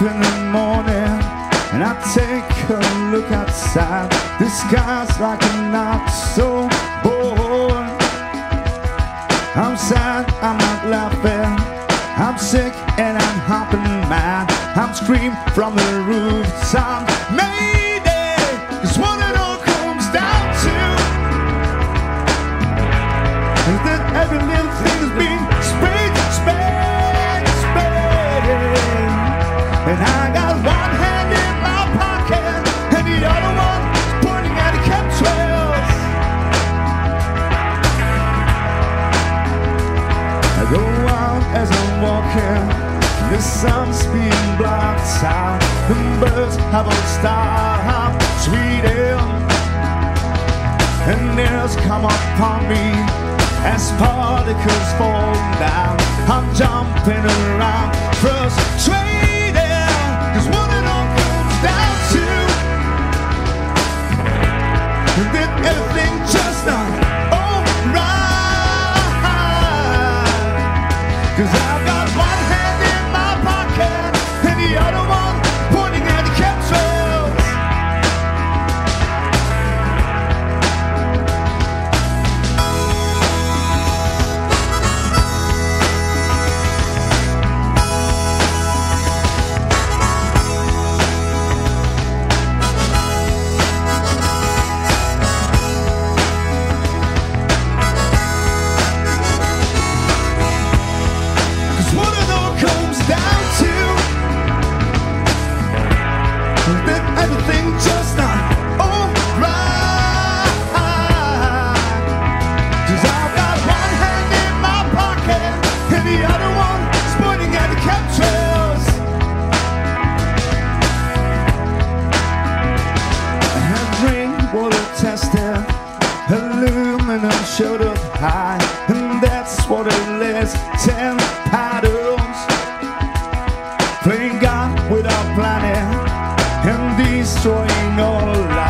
in the morning and I take a look outside. The sky's like a not so bored. I'm sad, I'm not laughing. I'm sick and I'm hopping mad. I'm screaming from the rooftop. Mayday is what it all comes down to. is then every little thing is being The sun's being blocked out. The birds have all stopped tweeting. And nails come upon me as particles fall down. I'm jumping around, frustrated. Cause what it all comes down to that everything just not alright. Cause I've Ten paddles, playing God without planning, and destroying all alive.